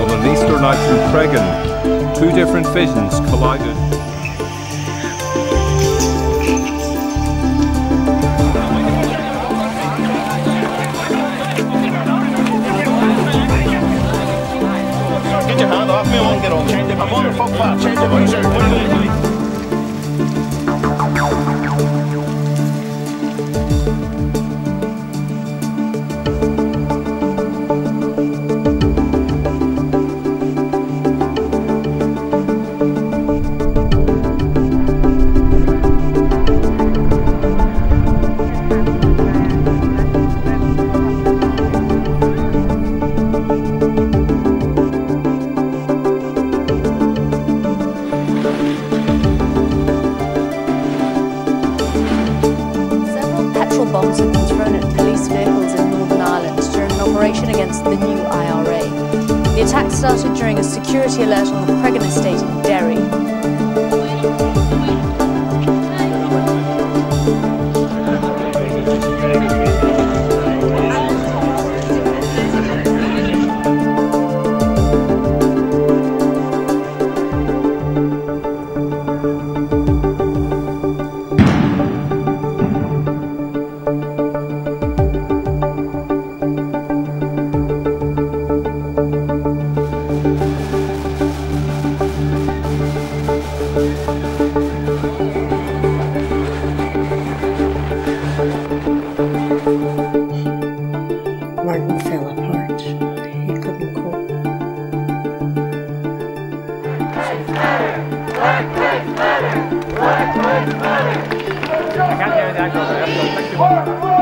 on an Easter night in Creggan, two different visions collided. Get your hand off me, I won't get on. I'm on the fuck back. Change bombs have been thrown at police vehicles in Northern Ireland during an operation against the new IRA. The attack started during a security alert on the Creggan estate in Derry. I can't hear the actual.